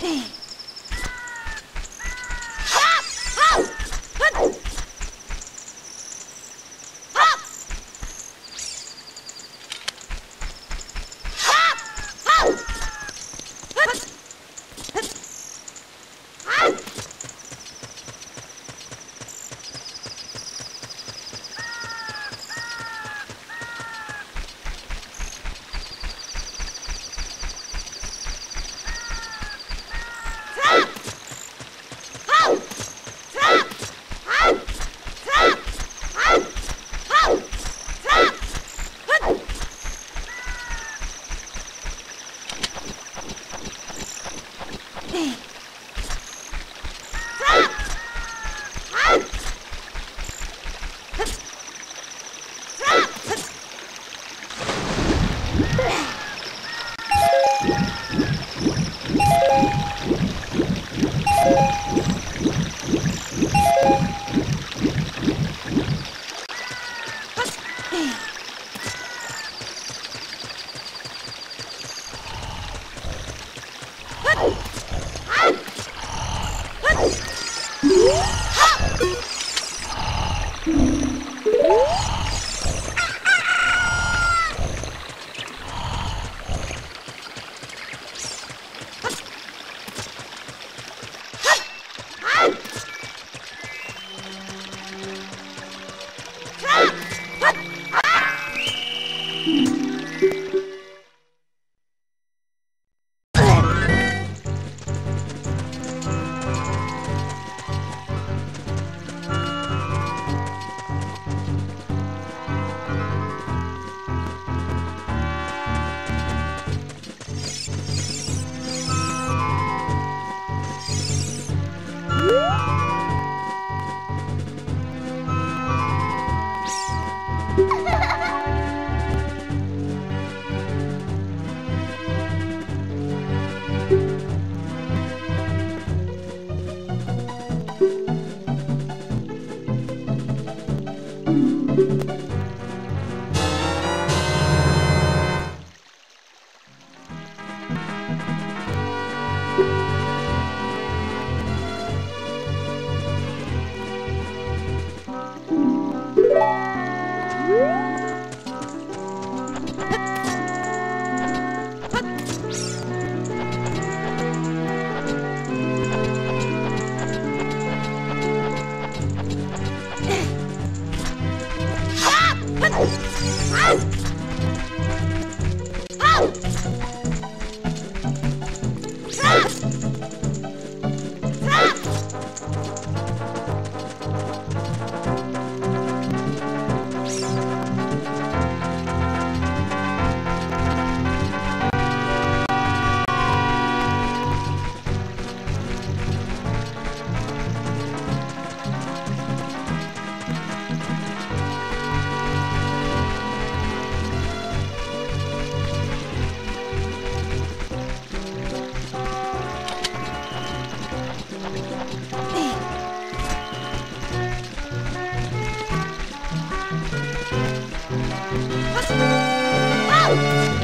Hey. Hmm. Woo!